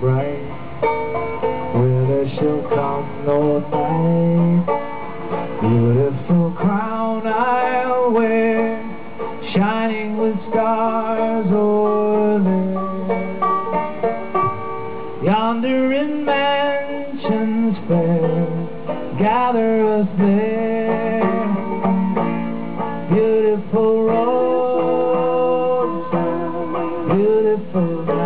bright Where there shall come no night Beautiful crown I'll wear Shining with stars o'er Yonder in mansions fair Gather us there. Beautiful roads Beautiful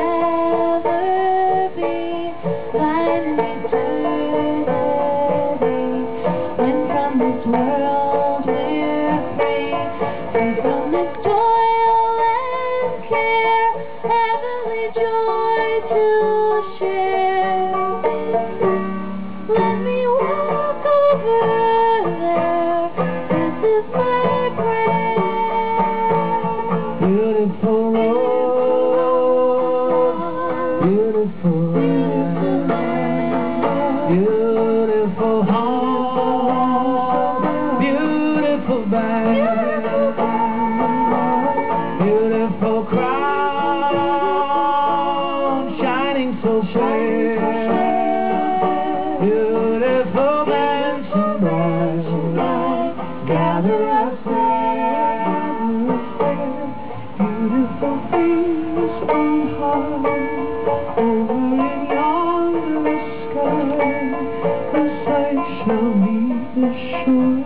Beautiful road, beautiful land, beautiful home, beautiful so fair, beautiful mansion bright, gather us there. Beautiful things on high Over in yonder sky. As I shall leave the shore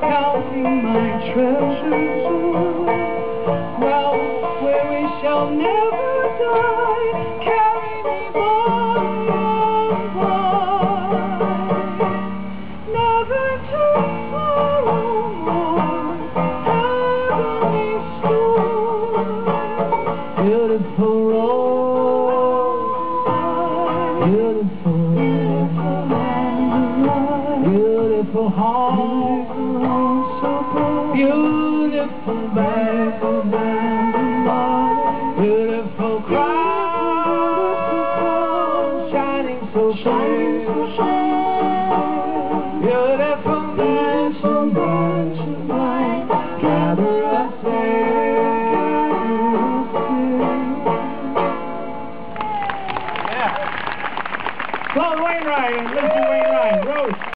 Counting my treasures Well, where we shall never die Beautiful Beautiful home Beautiful Beautiful crown. Shining so bright Claude Wainwright and Lucy Wainwright, Roche.